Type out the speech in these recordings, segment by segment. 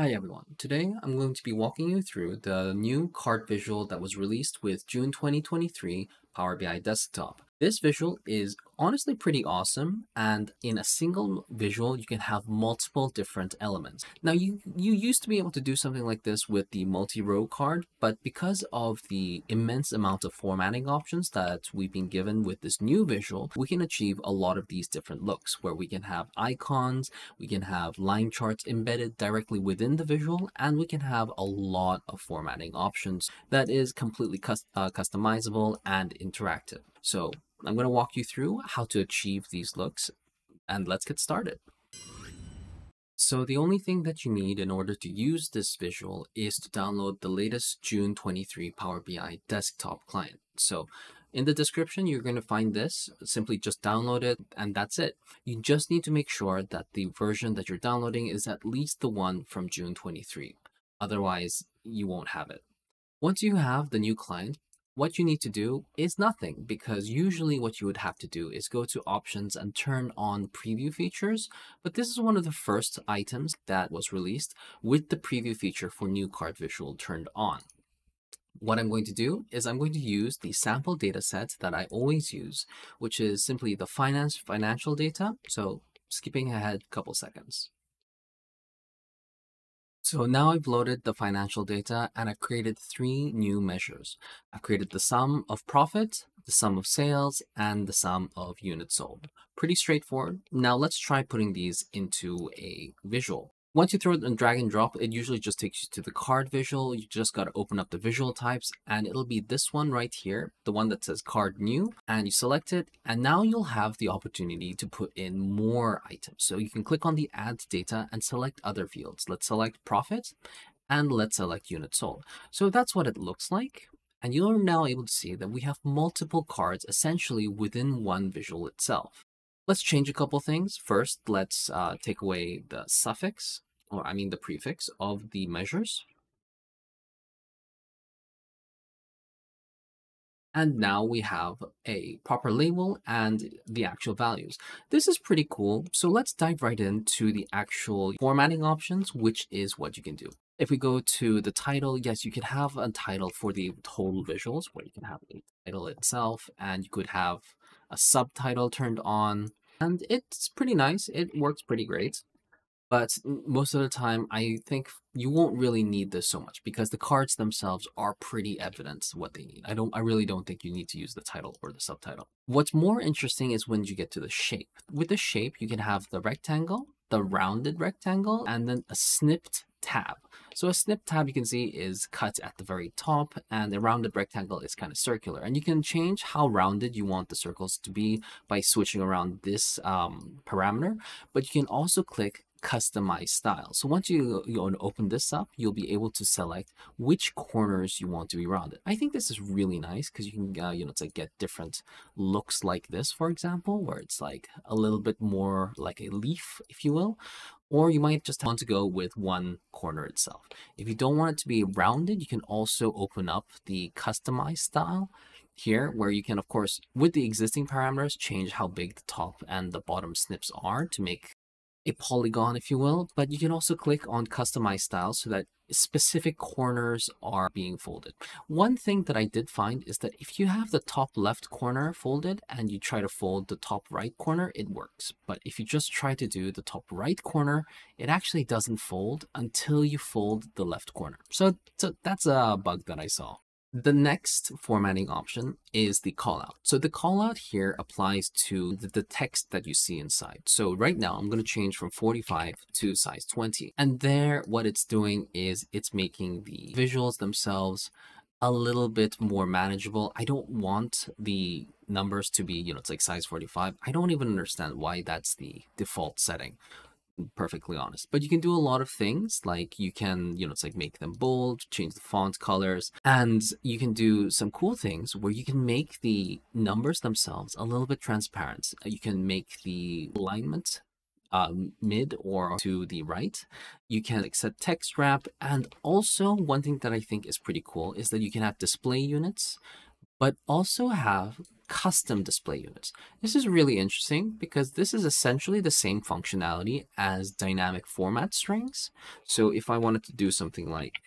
Hi everyone. Today I'm going to be walking you through the new card visual that was released with June 2023 Power BI Desktop. This visual is honestly pretty awesome and in a single visual you can have multiple different elements. Now you, you used to be able to do something like this with the multi-row card but because of the immense amount of formatting options that we've been given with this new visual we can achieve a lot of these different looks where we can have icons, we can have line charts embedded directly within the visual and we can have a lot of formatting options that is completely uh, customizable and interactive. So I'm going to walk you through how to achieve these looks and let's get started. So the only thing that you need in order to use this visual is to download the latest June 23 Power BI desktop client. So in the description, you're going to find this. Simply just download it and that's it. You just need to make sure that the version that you're downloading is at least the one from June 23. Otherwise, you won't have it. Once you have the new client, what you need to do is nothing because usually what you would have to do is go to options and turn on preview features. But this is one of the first items that was released with the preview feature for new card visual turned on. What I'm going to do is I'm going to use the sample data set that I always use, which is simply the finance financial data. So skipping ahead a couple seconds. So now I've loaded the financial data and I've created three new measures. I've created the sum of profit, the sum of sales, and the sum of units sold. Pretty straightforward. Now let's try putting these into a visual. Once you throw it and drag and drop, it usually just takes you to the card visual. You just got to open up the visual types and it'll be this one right here, the one that says card new and you select it. And now you'll have the opportunity to put in more items. So you can click on the add data and select other fields. Let's select profit and let's select unit sold. So that's what it looks like. And you're now able to see that we have multiple cards essentially within one visual itself. Let's change a couple things. First, let's uh, take away the suffix or I mean the prefix of the measures. And now we have a proper label and the actual values. This is pretty cool. So let's dive right into the actual formatting options, which is what you can do. If we go to the title, yes, you can have a title for the total visuals where you can have the title itself and you could have a subtitle turned on and it's pretty nice. It works pretty great. But most of the time, I think you won't really need this so much because the cards themselves are pretty evident what they need. I don't, I really don't think you need to use the title or the subtitle. What's more interesting is when you get to the shape. With the shape, you can have the rectangle, the rounded rectangle, and then a snipped tab. So a snip tab you can see is cut at the very top and the rounded rectangle is kind of circular. And you can change how rounded you want the circles to be by switching around this um, parameter. But you can also click customize style. So once you, you open this up, you'll be able to select which corners you want to be rounded. I think this is really nice because you can, uh, you know, like get different looks like this, for example, where it's like a little bit more like a leaf, if you will, or you might just want to go with one corner itself. If you don't want it to be rounded, you can also open up the customize style here where you can of course with the existing parameters change how big the top and the bottom snips are to make a polygon, if you will, but you can also click on customize style so that specific corners are being folded. One thing that I did find is that if you have the top left corner folded and you try to fold the top right corner, it works. But if you just try to do the top right corner, it actually doesn't fold until you fold the left corner. So, so that's a bug that I saw. The next formatting option is the callout. So the callout here applies to the, the, text that you see inside. So right now I'm going to change from 45 to size 20. And there what it's doing is it's making the visuals themselves a little bit more manageable. I don't want the numbers to be, you know, it's like size 45. I don't even understand why that's the default setting perfectly honest. But you can do a lot of things like you can, you know, it's like make them bold, change the font colors, and you can do some cool things where you can make the numbers themselves a little bit transparent. You can make the alignment uh, mid or to the right. You can like, set text wrap. And also one thing that I think is pretty cool is that you can have display units, but also have custom display units. This is really interesting because this is essentially the same functionality as dynamic format strings. So if I wanted to do something like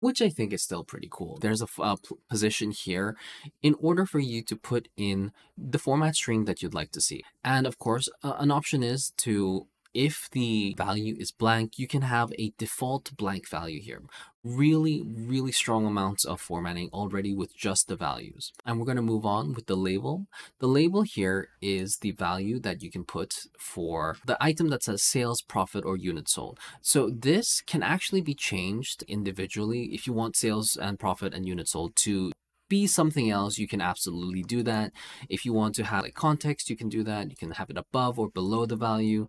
which I think is still pretty cool. There's a position here in order for you to put in the format string that you'd like to see. And of course, uh, an option is to if the value is blank, you can have a default blank value here. Really, really strong amounts of formatting already with just the values. And we're going to move on with the label. The label here is the value that you can put for the item that says sales, profit, or unit sold. So this can actually be changed individually if you want sales and profit and unit sold to be something else, you can absolutely do that. If you want to have a context, you can do that. You can have it above or below the value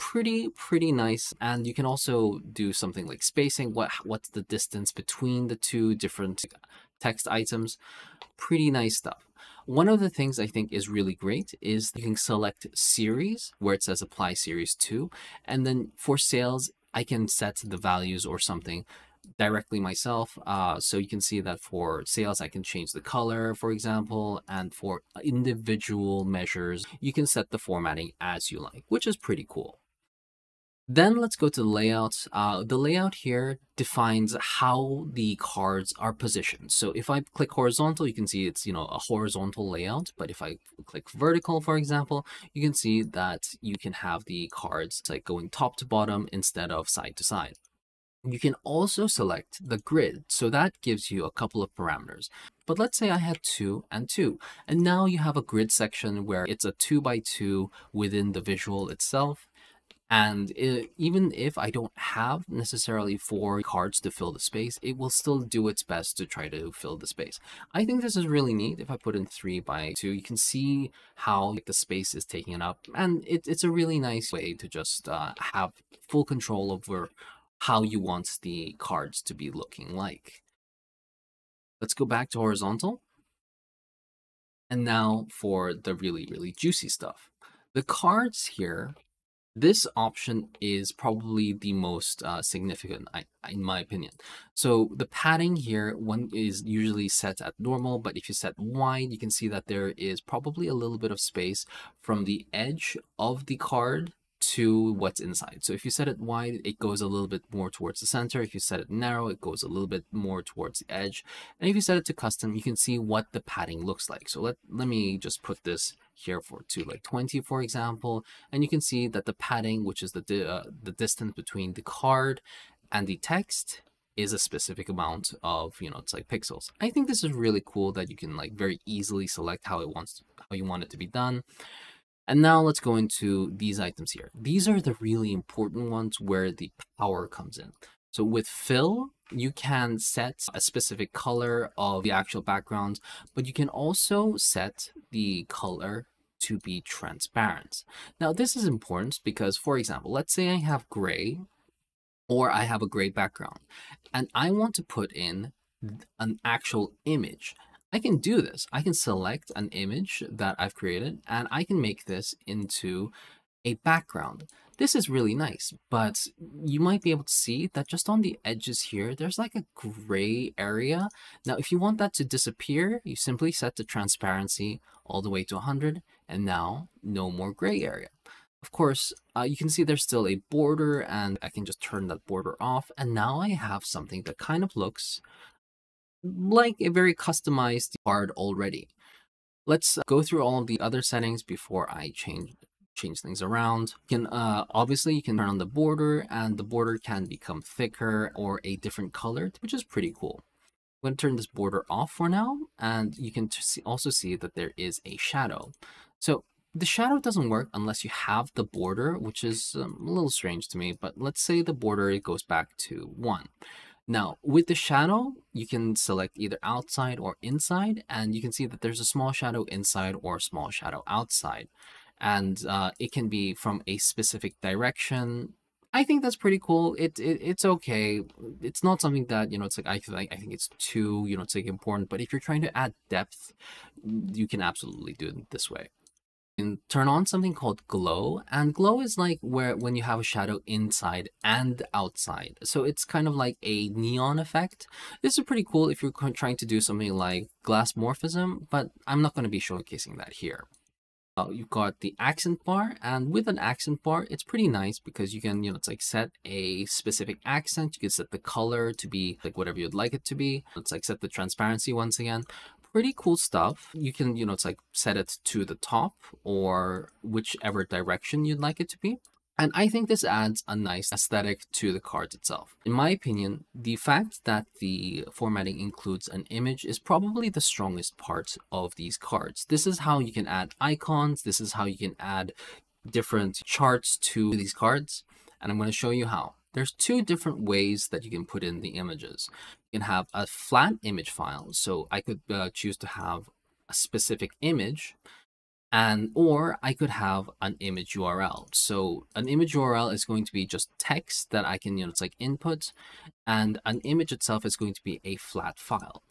pretty pretty nice and you can also do something like spacing what what's the distance between the two different text items pretty nice stuff one of the things I think is really great is you can select series where it says apply series to and then for sales I can set the values or something directly myself. Uh, so you can see that for sales, I can change the color, for example, and for individual measures, you can set the formatting as you like, which is pretty cool. Then let's go to the layout. Uh, the layout here defines how the cards are positioned. So if I click horizontal, you can see it's, you know, a horizontal layout. But if I click vertical, for example, you can see that you can have the cards like going top to bottom instead of side to side. You can also select the grid. So that gives you a couple of parameters. But let's say I had two and two. And now you have a grid section where it's a two by two within the visual itself. And it, even if I don't have necessarily four cards to fill the space, it will still do its best to try to fill the space. I think this is really neat. If I put in three by two, you can see how like, the space is taken up. And it, it's a really nice way to just uh, have full control over how you want the cards to be looking like. Let's go back to horizontal. And now for the really, really juicy stuff. The cards here this option is probably the most uh, significant, I, in my opinion. So the padding here, one is usually set at normal, but if you set wide, you can see that there is probably a little bit of space from the edge of the card to what's inside. So if you set it wide, it goes a little bit more towards the center. If you set it narrow, it goes a little bit more towards the edge. And if you set it to custom, you can see what the padding looks like. So let, let me just put this here for to like 20, for example. And you can see that the padding, which is the, uh, the distance between the card and the text is a specific amount of, you know, it's like pixels. I think this is really cool that you can like very easily select how it wants, how you want it to be done. And now let's go into these items here. These are the really important ones where the power comes in. So with fill, you can set a specific color of the actual background, but you can also set the color to be transparent. Now this is important because, for example, let's say I have gray or I have a gray background and I want to put in an actual image. I can do this. I can select an image that I've created and I can make this into a background. This is really nice, but you might be able to see that just on the edges here, there's like a gray area. Now, if you want that to disappear, you simply set the transparency all the way to 100, and now no more gray area. Of course, uh, you can see there's still a border, and I can just turn that border off, and now I have something that kind of looks like a very customized card already. Let's go through all of the other settings before I change change things around. You can uh, obviously you can turn on the border and the border can become thicker or a different color, which is pretty cool. I'm going to turn this border off for now and you can see, also see that there is a shadow. So the shadow doesn't work unless you have the border, which is um, a little strange to me, but let's say the border goes back to one. Now, with the shadow, you can select either outside or inside, and you can see that there's a small shadow inside or a small shadow outside. And uh, it can be from a specific direction. I think that's pretty cool. It, it it's okay. It's not something that you know. It's like I think I think it's too you know it's like important. But if you're trying to add depth, you can absolutely do it this way. can turn on something called glow and glow is like where when you have a shadow inside and outside so it's kind of like a neon effect this is pretty cool if you're trying to do something like glass morphism but i'm not going to be showcasing that here uh, you've got the accent bar and with an accent bar it's pretty nice because you can you know it's like set a specific accent you can set the color to be like whatever you'd like it to be it's like set the transparency once again pretty cool stuff. You can, you know, it's like set it to the top or whichever direction you'd like it to be. And I think this adds a nice aesthetic to the cards itself. In my opinion, the fact that the formatting includes an image is probably the strongest part of these cards. This is how you can add icons. This is how you can add different charts to these cards. And I'm going to show you how. There's two different ways that you can put in the images. You can have a flat image file. So I could uh, choose to have a specific image and or I could have an image URL. So an image URL is going to be just text that I can, you know, it's like input and an image itself is going to be a flat file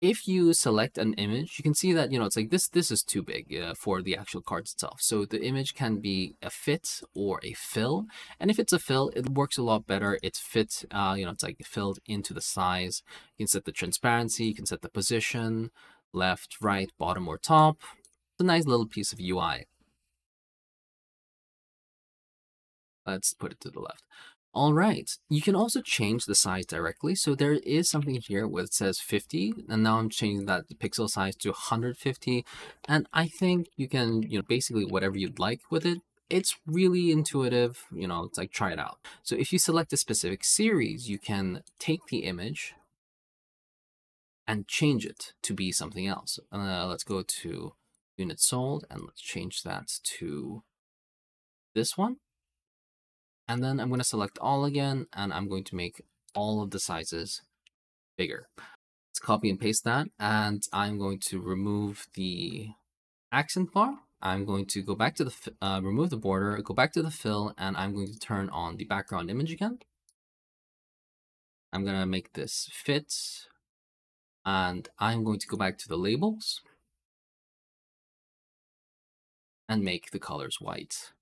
if you select an image, you can see that, you know, it's like this, this is too big uh, for the actual cards itself. So the image can be a fit or a fill. And if it's a fill, it works a lot better. It's fit, uh, you know, it's like filled into the size. You can set the transparency, you can set the position, left, right, bottom, or top. It's a nice little piece of UI. Let's put it to the left. All right, you can also change the size directly. So there is something here where it says 50, and now I'm changing that pixel size to 150. And I think you can, you know, basically whatever you'd like with it. It's really intuitive, you know, it's like try it out. So if you select a specific series, you can take the image and change it to be something else. Uh, let's go to unit sold and let's change that to this one. And then I'm going to select all again, and I'm going to make all of the sizes bigger. Let's copy and paste that, and I'm going to remove the accent bar. I'm going to go back to the, uh, remove the border, go back to the fill, and I'm going to turn on the background image again. I'm going to make this fit, and I'm going to go back to the labels and make the colors white.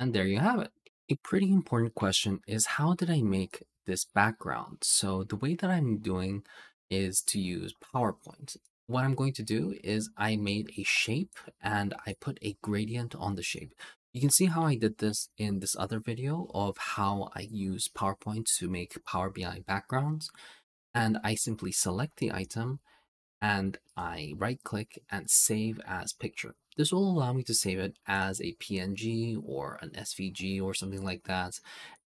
And there you have it. A pretty important question is how did I make this background? So the way that I'm doing is to use PowerPoint. What I'm going to do is I made a shape and I put a gradient on the shape. You can see how I did this in this other video of how I use PowerPoint to make Power BI backgrounds. And I simply select the item and I right click and save as picture. This will allow me to save it as a PNG or an SVG or something like that.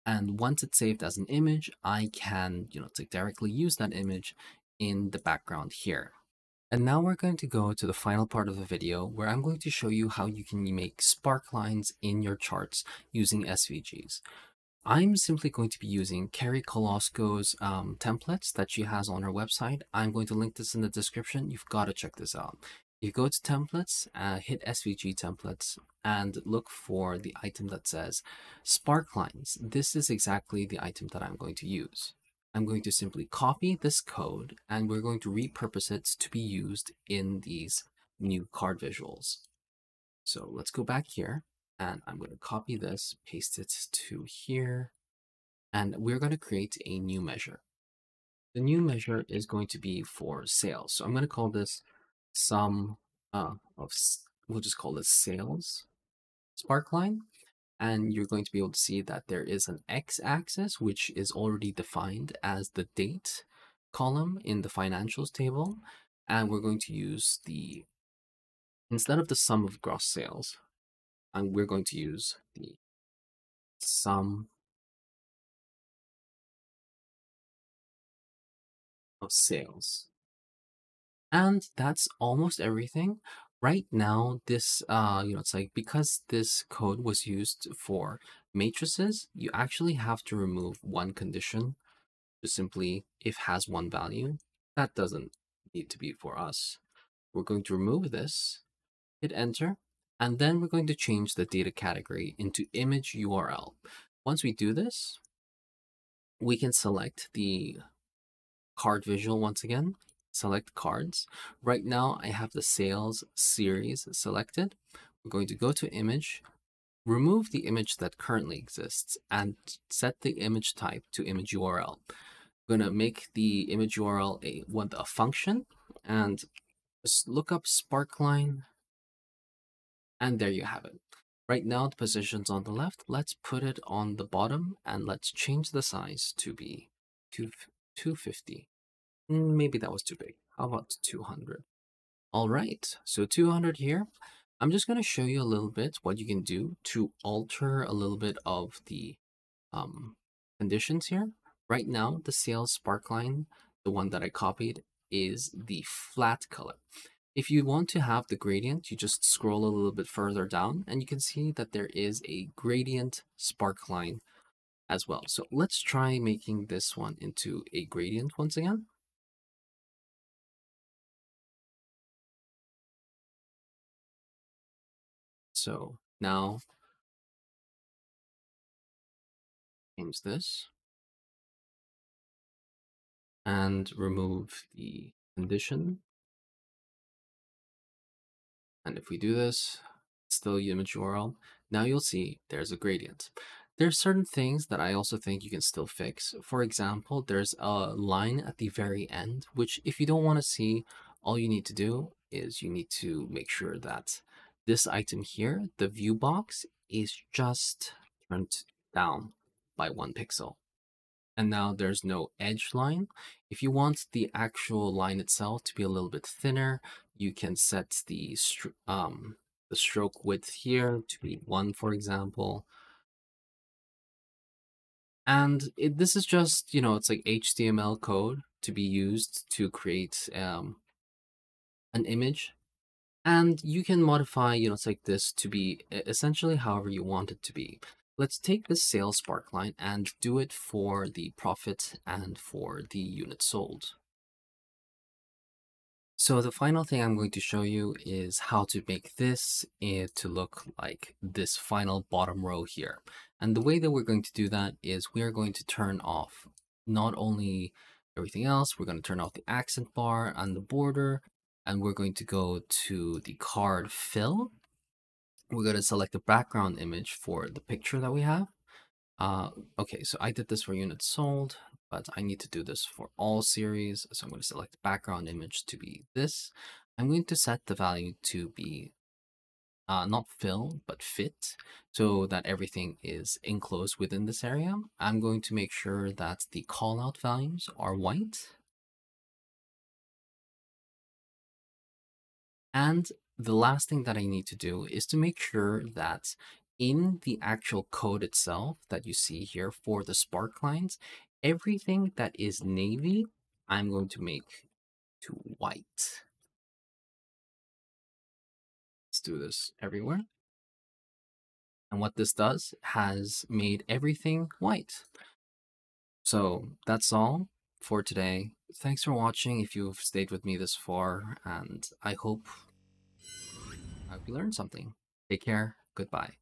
And once it's saved as an image, I can, you know, directly use that image in the background here. And now we're going to go to the final part of the video where I'm going to show you how you can make spark lines in your charts using SVGs. I'm simply going to be using Kerry Kolosko's um, templates that she has on her website. I'm going to link this in the description. You've got to check this out. You go to templates, uh, hit SVG templates, and look for the item that says sparklines. This is exactly the item that I'm going to use. I'm going to simply copy this code and we're going to repurpose it to be used in these new card visuals. So let's go back here and I'm going to copy this, paste it to here, and we're going to create a new measure. The new measure is going to be for sales. So I'm going to call this sum uh, of, we'll just call this sales sparkline. And you're going to be able to see that there is an x-axis, which is already defined as the date column in the financials table. And we're going to use the, instead of the sum of gross sales, and we're going to use the sum of sales. And that's almost everything. Right now, this, uh, you know, it's like because this code was used for matrices, you actually have to remove one condition to simply if has one value. That doesn't need to be for us. We're going to remove this, hit enter, and then we're going to change the data category into image URL. Once we do this, we can select the card visual once again, select cards. Right now I have the sales series selected. We're going to go to image, remove the image that currently exists and set the image type to image URL. I'm going to make the image URL a, a function and look up Sparkline and there you have it. Right now the position's on the left. Let's put it on the bottom and let's change the size to be 250. Mm, maybe that was too big. How about 200? All right, so 200 here. I'm just going to show you a little bit what you can do to alter a little bit of the um, conditions here. Right now, the sales sparkline, the one that I copied, is the flat color. If you want to have the gradient, you just scroll a little bit further down and you can see that there is a gradient sparkline as well. So let's try making this one into a gradient once again. So now change this and remove the condition. And if we do this, still image URL, now you'll see there's a gradient. There's certain things that I also think you can still fix. For example, there's a line at the very end, which if you don't want to see, all you need to do is you need to make sure that this item here, the view box, is just turned down by one pixel. And now there's no edge line. If you want the actual line itself to be a little bit thinner, you can set the, um, the stroke width here to be one, for example. And it, this is just, you know, it's like HTML code to be used to create um, an image and you can modify units like this to be essentially however you want it to be. Let's take this sales sparkline and do it for the profit and for the units sold. So the final thing I'm going to show you is how to make this to look like this final bottom row here. And the way that we're going to do that is we are going to turn off not only everything else, we're going to turn off the accent bar and the border, and we're going to go to the card fill. We're going to select the background image for the picture that we have. Uh, okay, so I did this for units sold, but I need to do this for all series. So I'm going to select background image to be this. I'm going to set the value to be uh, not fill, but fit, so that everything is enclosed within this area. I'm going to make sure that the callout values are white And the last thing that I need to do is to make sure that in the actual code itself that you see here for the spark lines, everything that is navy, I'm going to make to white. Let's do this everywhere. And what this does has made everything white. So that's all for today. Thanks for watching if you've stayed with me this far, and I hope I hope you learned something. Take care. Goodbye.